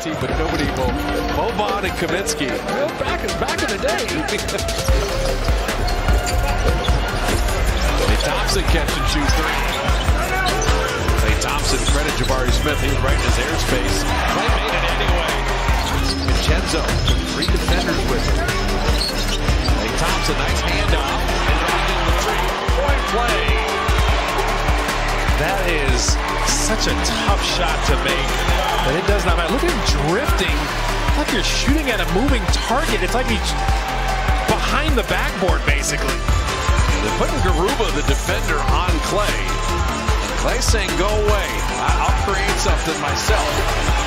team, but nobody will. Boban and Kaminsky. Well, back, back in the day. Klay Thompson catch and shoot three. Klay Thompson credit Jabari Smith. He was right in his airspace. Klay made it anyway. Vincenzo, three defenders with him. Is such a tough shot to make. But it does not matter. Look at him drifting. Like you're shooting at a moving target. It's like he's behind the backboard, basically. They're putting Garuba, the defender, on Klay. Klay saying, go away. I'll create something myself.